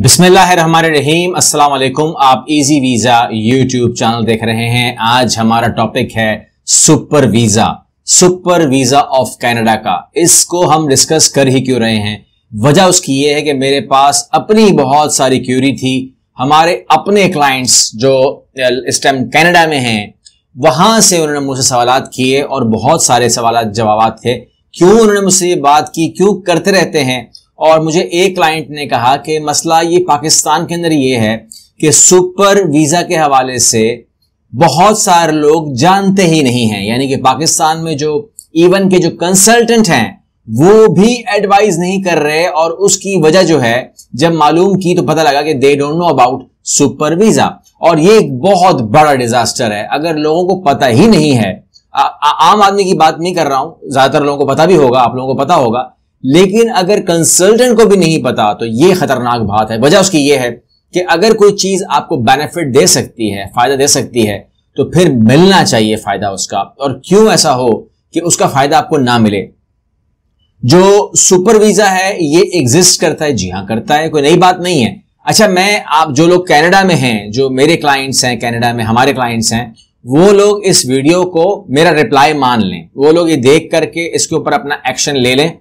रहीम अस्सलाम वालेकुम आप इजी वीज़ा यूट्यूब चैनल देख रहे हैं। आज हमारा टॉपिक है super visa super visa of Canada का। इसको हम डिस्कस कर ही क्यों रहे हैं? वजह उसकी ये है कि मेरे पास अपनी बहुत सारी क्यूरी थी। हमारे अपने क्लाइंट्स जो इस टाइम कनाडा में हैं, वहाँ से उन्होंने मुझसे सवाल किए और बहुत सारे सवाल जवाब थे। क्यों उन्होंने मुझसे ये बात की? क्यों करते रहते हैं? और मुझे एक क्लाइंट ने कहा कि मसला ये पाकिस्तान के अंदर ये है कि सुपर वीज़ा के हवाले से बहुत सारे लोग जानते ही नहीं हैं। यानी कि पाकिस्तान में जो इवन के जो कंसल्टेंट हैं वो भी एडवाइज नहीं कर रहे और उसकी वजह जो है जब मालूम की तो पता लगा कि they don't know about super visa और ये एक बहुत बड़ा डिजास्टर है। अगर लोगों को पता ही नहीं है आ, आ, आम आदमी की बात नहीं कर रहा हूँ ज़्यादातर लोगों को पता भी होगा आप लोगों को पता होगा लेकिन अगर कंसल्टेंट को भी नहीं पता तो यह खतरनाक बात है। वजह उसकी यह है कि अगर कोई चीज़ आपको बेनिफिट दे सकती है, फ़ायदा दे सकती है तो फिर मिलना चाहिए फ़ायदा उसका। और क्यों ऐसा हो कि उसका फ़ायदा आपको ना मिले? जो सुपर वीज़ा है, ये एग्जिस्ट करता है, जी हाँ, करता है, कोई नई बात नहीं है। अच्छा मैं, आप जो लोग कनाडा में हैं, जो मेरे क्लाइंट्स हैं कनाडा में हमारे क्लाइंट्स हैं, वो लोग इस वीडियो को मेरा रिप्लाई मान लें। वो लोग ये देख करके इसके ऊपर अपना एक्शन ले लें।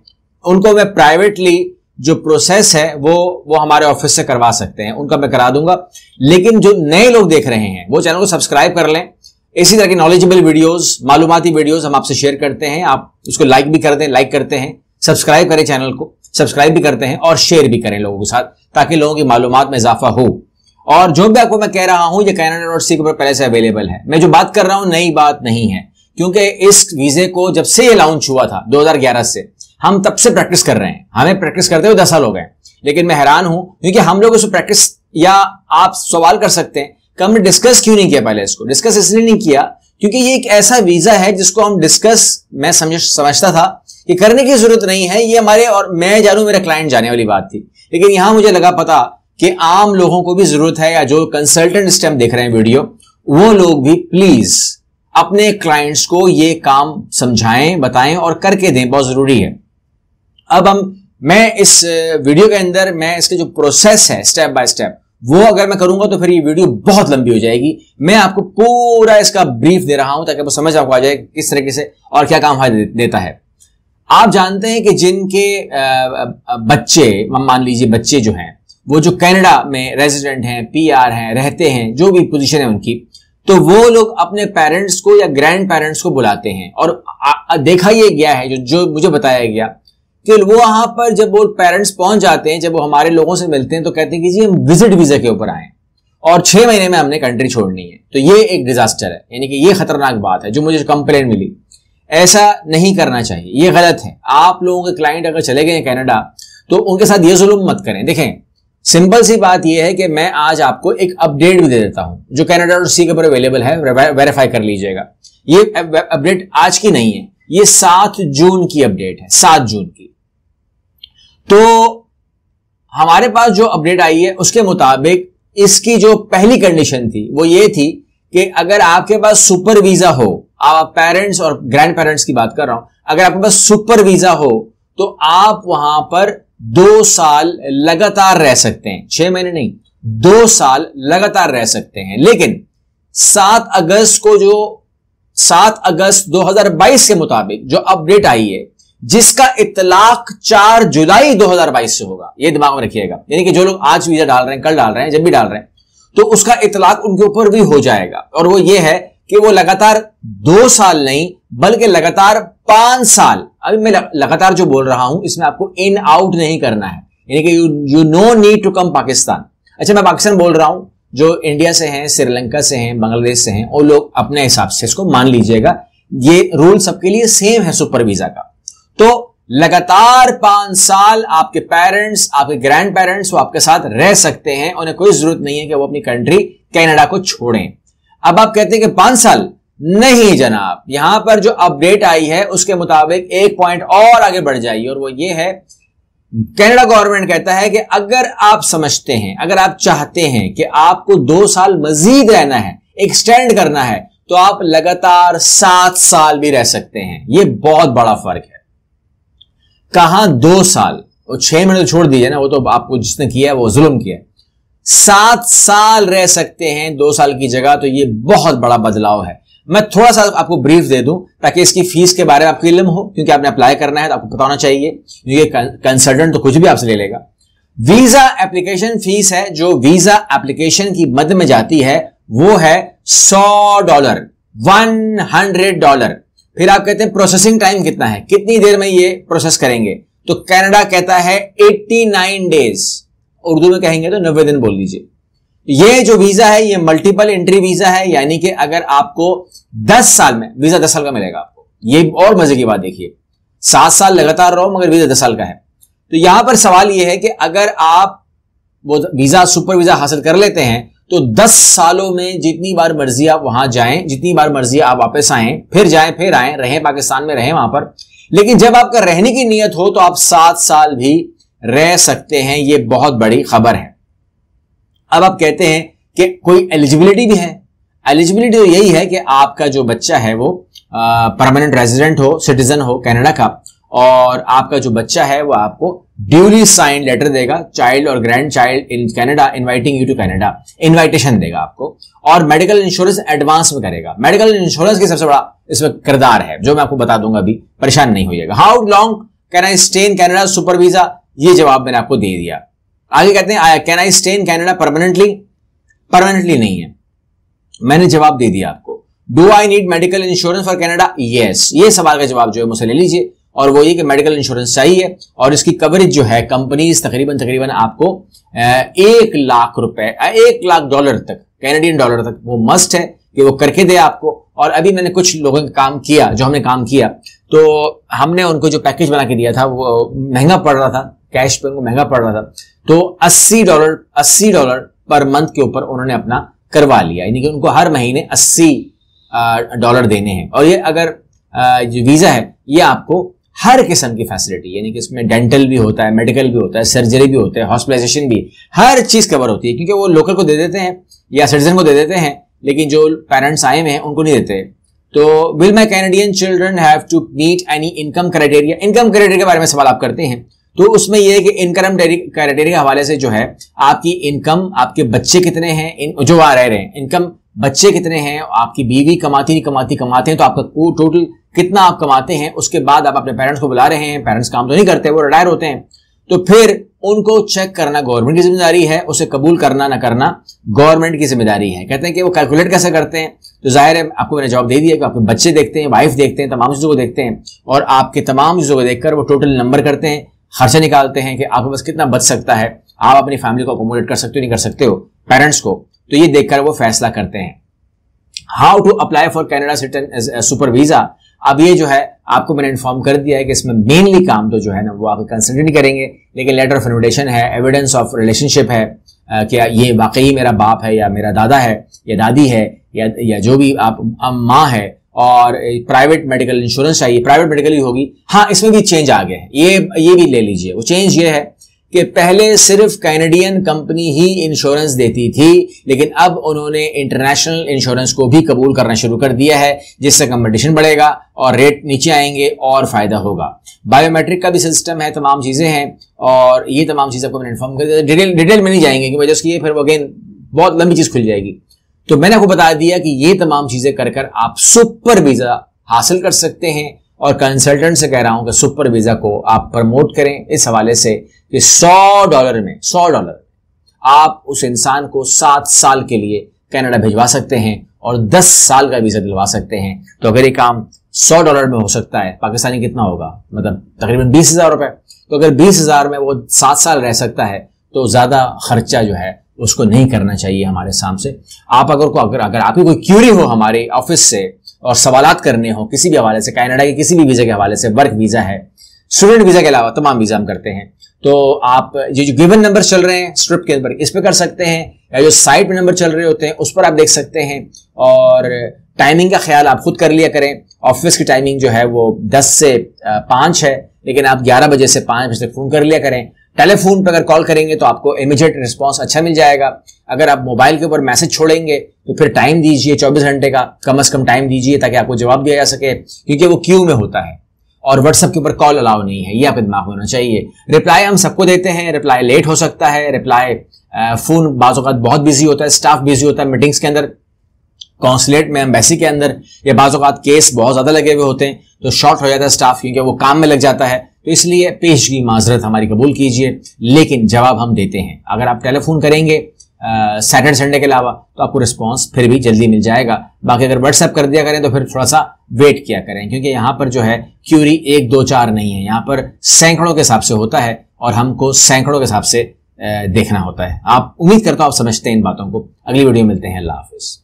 उनको मैं प्राइवेटली जो प्रोसेस है, वो वो हमारे ऑफ़िस से करवा सकते हैं। उनका मैं करा दूँगा। लेकिन जो नए लोग देख रहे हैं, वो चैनल को सब्सक्राइब कर लें। इसी तरह की नॉलेजेबल वीडियोस मालूमती वीडियोस हम आपसे शेयर करते हैं। आप उसको लाइक भी करते हैं लाइक करते हैं। सब्सक्राइब करें चैनल को सब्सक्राइब भी करते हैं और शेयर भी करें लोगों के साथ, ताकि लोगों की मालूम में इजाफा हो। और जो भी आपको मैं कह रहा हूँ, ये कैनाडा डॉट सी के पहले से अवेलेबल है। मैं जो बात कर रहा हूँ, नई बात नहीं है। क्योंकि इस वीजे को जब से ये लॉन्च हुआ था 2011 से हम तब से प्रैक्टिस कर रहे हैं। हमें प्रैक्टिस करते हुए दस साल हो गए लेकिन मैं हैरान हूँ, क्योंकि हम लोग उसको प्रैक्टिस या आप सवाल कर सकते हैं, कि हमने डिस्कस क्यों नहीं किया पहले इसको? डिस्कस इसलिए नहीं किया क्योंकि ये एक ऐसा वीज़ा है जिसको हम डिस्कस मैं समझ, समझता था कि करने की ज़रूरत नहीं है, ये हमारे और मैं जानू, मेरा क्लाइंट जाने वाली बात थी। लेकिन यहाँ मुझे लगा पता कि आम लोगों को भी ज़रूरत है, या जो कंसल्टेंट इस टाइम देख रहे हैं वीडियो, वो लोग भी प्लीज़ अपने क्लाइंट्स को ये काम समझाएँ, बताएँ और करके दें, बहुत ज़रूरी है। अब हम, मैं इस वीडियो के अंदर, मैं इसके जो प्रोसेस है स्टेप बाय स्टेप वो अगर मैं करूँगा तो फिर ये वीडियो बहुत लंबी हो जाएगी। मैं आपको पूरा इसका ब्रीफ दे रहा हूँ ताकि आपको समझ आपको आ जाए किस तरीके से और क्या काम फ़ायदा देता है। आप जानते हैं कि जिनके बच्चे मान लीजिए बच्चे जो हैं, वो जो कनाडा में रेजिडेंट हैं पीआर हैं, रहते हैं, जो भी पोजीशन है उनकी तो वो लोग अपने पेरेंट्स को या ग्रैंड पेरेंट्स को बुलाते हैं। और देखा यह गया है, जो जो मुझे बताया गया कि वो वहाँ पर जब वो पेरेंट्स पहुँच जाते हैं, जब वो हमारे लोगों से मिलते हैं तो कहते हैं कि जी, हम विज़िट वीज़ा के ऊपर आए और छह महीने में हमने कंट्री छोड़नी है। तो ये एक डिजास्टर है। यानी कि ये खतरनाक बात है, जो मुझे कंप्लेन मिली। ऐसा नहीं करना चाहिए। ये गलत है। आप लोगों के क्लाइंट अगर चले गए कनाडा तो उनके साथ ये जुल्म मत करें। देखें सिंपल सी बात यह है कि मैं आज आपको एक अपडेट भी दे देता हूँ, जो कैनेडा डॉट सी के ऊपर अवेलेबल है। वेरीफाई कर लीजिएगा। ये अपडेट आज की नहीं है। ये सात जून की अपडेट है। सात जून की। तो हमारे पास जो अपडेट आई है, उसके मुताबिक इसकी जो पहली कंडीशन थी, वो ये थी कि अगर आपके पास सुपर वीज़ा हो, आप पेरेंट्स और ग्रैंड पेरेंट्स की बात कर रहा हूँ, अगर आपके पास सुपर वीज़ा हो तो आप वहाँ पर दो साल लगातार रह सकते हैं। छह महीने नहीं, दो साल लगातार रह सकते हैं। लेकिन सात अगस्त को जो, सात अगस्त 2022 के मुताबिक जो अपडेट आई है जिसका इतलाक 4 जुलाई 2022 से होगा। ये दिमाग में रखिएगा। यानी कि जो लोग आज वीज़ा डाल रहे हैं, कल डाल रहे हैं, जब भी डाल रहे हैं तो उसका इतलाक उनके ऊपर भी हो जाएगा। और वो ये है कि वो लगातार दो साल नहीं, बल्कि लगातार पाँच साल। अभी मैं लगातार जो बोल रहा हूँ, इसमें आपको इन आउट नहीं करना है। यानी कि you you know need to come Pakistan अच्छा मैं पाकिस्तान बोल रहा हूँ, जो इंडिया से हैं श्रीलंका से हैं बांग्लादेश से हैं, वो लोग अपने हिसाब से इसको मान लीजिएगा। ये रूल सबके लिए सेम है सुपर वीज़ा का। तो लगातार पाँच साल आपके पेरेंट्स आपके ग्रैंड पेरेंट्स वो आपके साथ रह सकते हैं, उन्हें कोई ज़रूरत नहीं है कि वो अपनी कंट्री कनाडा को छोड़ें। अब आप कहते हैं कि पाँच साल? नहीं जनाब। यहाँ पर जो अपडेट आई है, उसके मुताबिक एक पॉइंट और आगे बढ़ जाइए और वो ये है, कनाडा गवर्नमेंट कहता है कि अगर आप समझते हैं, अगर आप चाहते हैं कि आपको दो साल मजीद रहना है एक्सटेंड करना है तो आप लगातार सात साल भी रह सकते हैं। यह बहुत बड़ा फ़र्क है। कहा दो साल और छह महीने तो छोड़ दीजिए ना, वो तो आपको जिसने किया है, वो जुल्म किया सात साल रह सकते हैं दो साल की जगह तो ये बहुत बड़ा बदलाव है। मैं थोड़ा सा आपको ब्रीफ दे दूँ, ताकि इसकी फ़ीस के बारे में आपको इलम हो, क्योंकि आपने अप्लाई करना है तो आपको पता होना चाहिए, क्योंकि कंसल्टेंट तो कुछ भी आपसे ले लेगा। वीज़ा एप्लीकेशन फ़ीस है, जो वीज़ा एप्लीकेशन की मद में जाती है, वो है सौ डॉलर वन हंड्रेड डॉलर फिर आप कहते हैं प्रोसेसिंग टाइम कितना है? कितनी देर में ये प्रोसेस करेंगे? तो कनाडा कहता है 89 डेज़ उर्दू में कहेंगे तो नब्बे दिन बोल लीजिए ये जो वीज़ा है, ये मल्टीपल एंट्री वीज़ा है, यानी कि अगर आपको 10 साल में वीज़ा 10 साल का मिलेगा आपको। ये और मज़े की बात देखिए। सात साल लगातार रहो, मगर वीज़ा 10 साल का है। तो यहाँ पर सवाल यह है कि अगर आप वो वीज़ा सुपर वीज़ा हासिल कर लेते हैं तो 10 सालों में जितनी बार मर्ज़ी आप वहाँ जाएँ, जितनी बार मर्ज़ी आप वापस आए, फिर जाएँ, फिर आए, रहें पाकिस्तान में, रहें वहाँ पर। लेकिन जब आपका रहने की नीयत हो तो आप सात साल भी रह सकते हैं, ये बहुत बड़ी खबर है। अब आप कहते हैं कि कोई एलिजिबिलिटी भी है। एलिजिबिलिटी तो यही है कि आपका जो बच्चा है वो परमानेंट रेजिडेंट हो सिटीजन हो, कनाडा का, और आपका जो बच्चा है वो आपको ड्यूली साइन लेटर देगा चाइल्ड और grandchild in Canada inviting you to Canada invitation देगा आपको, और मेडिकल इंश्योरेंस एडवांस में करेगा। मेडिकल इंश्योरेंस की सबसे बड़ा इसमें किरदार है, जो मैं आपको बता दूँगा अभी, परेशान नहीं होइएगा। How long can I stay in Canada super visa ये जवाब मैंने आपको दे दिया। आगे कहते हैं can I stay in Canada permanently permanently नहीं है। मैंने जवाब दे दिया आपको। Do I need medical insurance for Canada yes ये सवाल का जवाब जो है मुझसे ले लीजिए। और वो ये कि मेडिकल इंश्योरेंस चाहिए और इसकी कवरेज जो है कंपनीज़ तकरीबन तकरीबन आपको एक लाख रुपए एक लाख डॉलर तक कैनेडियन डॉलर तक वो मस्ट है कि वो करके दे आपको। और अभी मैंने कुछ लोगों का काम किया, जो हमने काम किया तो हमने उनको जो पैकेज बना के दिया था, वो महँगा पड़ रहा था कैश पे उनको महँगा पड़ रहा था तो 80 डॉलर 80 डॉलर पर मंथ के ऊपर उन्होंने अपना करवा लिया। यानी कि उनको हर महीने 80 डॉलर देने हैं। और ये अगर जो वीज़ा है, ये आपको हर किस्म की फैसिलिटी यानी कि इसमें डेंटल भी होता है मेडिकल भी होता है सर्जरी भी होता है हॉस्पिटलाइजेशन भी हर चीज़ कवर होती है क्योंकि वो लोकल को दे देते हैं या सिटीजन को दे देते हैं लेकिन जो पेरेंट्स आए हुए हैं उनको नहीं देते। तो will my Canadian children have to meet any income criteria income criteria के बारे में सवाल आप करते हैं। तो उसमें यह है कि इनकम क्राइटेरिया के हवाले से जो है आपकी इनकम आपके बच्चे कितने हैं इन, जो आ रह रहे हैं इनकम बच्चे कितने हैं आपकी बीवी कमाती नहीं कमाती कमाते हैं तो आपका टोटल कितना आप कमाते हैं, उसके बाद आप अपने पेरेंट्स को बुला रहे हैं पेरेंट्स काम तो नहीं करते, वो रिटायर होते हैं। तो फिर उनको चेक करना गवर्नमेंट की ज़िम्मेदारी है, उसे कबूल करना ना करना गवर्नमेंट की ज़िम्मेदारी है। कहते हैं कि वो कैलकुलेट कैसे करते हैं? तो ज़ाहिर है, आपको मैंने जवाब दे दिया कि आपके बच्चे देखते हैं वाइफ देखते हैं, तमाम चीज़ों को देखते हैं और आपके तमाम चीज़ों को देखकर वो टोटल नंबर करते हैं, खर्चा निकालते हैं कि आपके पास कितना बच सकता है। आप अपनी फैमिली को अकोमोडेट कर सकते हो, नहीं कर सकते हो पेरेंट्स को। तो ये देखकर वो फैसला करते हैं। How to apply for Canada citizen super visa अब ये जो है, आपको मैंने इन्फॉर्म कर दिया है कि इसमें मेनली काम तो जो है ना, वो आप कंसल्टेंट करेंगे, लेकिन लेटर ऑफ़ इन्विटेशन है एविडेंस ऑफ़ रिलेशनशिप है क्या ये वाकई मेरा बाप है या मेरा दादा है, या दादी है, या या जो भी आप माँ है, और प्राइवेट मेडिकल इंश्योरेंस चाहिए प्राइवेट मेडिकल ही होगी। हाँ इसमें भी चेंज आ गया है। ये ये भी ले लीजिए। वो चेंज ये है कि पहले सिर्फ़ कैनेडियन कंपनी ही इंश्योरेंस देती थी, लेकिन अब उन्होंने इंटरनेशनल इंश्योरेंस को भी कबूल करना शुरू कर दिया है, जिससे कंपटीशन बढ़ेगा और रेट नीचे आएँगे और फ़ायदा होगा। बायोमेट्रिक का भी सिस्टम है, तमाम चीज़ें हैं, और ये तमाम चीज़ें आपको मैंने इन्फॉर्म कर डिटेल डिटेल में नहीं जाएँगे, क्योंकि वजह से फिर वो अगेन बहुत लंबी चीज़ खुल जाएगी। तो मैंने आपको बता दिया कि ये तमाम चीज़ें कर कर आप सुपर वीज़ा हासिल कर सकते हैं और कंसल्टेंट से कह रहा हूँ कि सुपर वीज़ा को आप प्रमोट करें इस हवाले से कि 100 डॉलर में 100 डॉलर आप उस इंसान को सात साल के लिए कनाडा भिजवा सकते हैं और 10 साल का वीज़ा दिलवा सकते हैं। तो अगर ये काम 100 डॉलर में हो सकता है, पाकिस्तानी कितना होगा? मतलब तकरीबन बीस हज़ार रुपए। तो अगर बीस हज़ार में वो सात साल रह सकता है तो ज़्यादा खर्चा जो है उसको नहीं करना चाहिए हमारे सामने आप अगर को, अगर अगर आपकी कोई क्यूरी हो हमारे ऑफ़िस से और सवालत करने हो, किसी भी हवाले से, कैनेडा के किसी भी वीज़ा के हवाले से, वर्क वीज़ा है, स्टूडेंट वीज़ा के अलावा तमाम वीज़ा हम करते हैं। तो आप, ये जो गिवन नंबर चल रहे हैं, स्ट्रिप के अंदर इस पर कर सकते हैं, या जो साइट पे नंबर चल रहे होते हैं, उस पर आप देख सकते हैं, और टाइमिंग का ख्याल आप खुद कर लिया करें। ऑफ़िस की टाइमिंग जो है वो 10 से 5 है, लेकिन आप 11 बजे से 5 बजे तक फ़ोन कर लिया करें। टेलीफोन पर अगर कॉल करेंगे तो आपको इमीडिएट रिस्पॉन्स अच्छा मिल जाएगा। अगर आप मोबाइल के ऊपर मैसेज छोड़ेंगे तो फिर टाइम दीजिए 24 घंटे का। कम अज कम टाइम दीजिए ताकि आपको जवाब दिया जा सके, क्योंकि वो क्यू में होता है। और व्हाट्सएप के ऊपर कॉल अलाउ नहीं है, ये आपके दिमाग होना चाहिए। रिप्लाई हम सबको देते हैं रिप्लाई लेट हो सकता है रिप्लाई फ़ोन बाजूकात बहुत बिज़ी होता है स्टाफ बिज़ी होता है मीटिंग्स के अंदर कॉन्सुलेट में एम्बेसी के अंदर, या बाजूकात केस बहुत ज़्यादा लगे हुए होते हैं तो शॉर्ट हो जाता है स्टाफ क्योंकि वो काम में लग जाता है। तो इसलिए पेश की माजरत हमारी कबूल कीजिए। लेकिन जवाब हम देते हैं। अगर आप टेलीफोन करेंगे सैटरडे संडे के अलावा तो आपको रिस्पांस फिर भी जल्दी मिल जाएगा। बाकी अगर व्हाट्सएप कर दिया करें तो फिर थोड़ा सा वेट किया करें, क्योंकि यहाँ पर जो है क्यूरी एक दो चार नहीं है। यहाँ पर सैकड़ों के हिसाब से होता है और हमको सैकड़ों के हिसाब से देखना होता है। आप, उम्मीद करता हूँ आप समझते हैं इन बातों को। अगली वीडियो मिलते हैं। अल्लाह हाफिज़।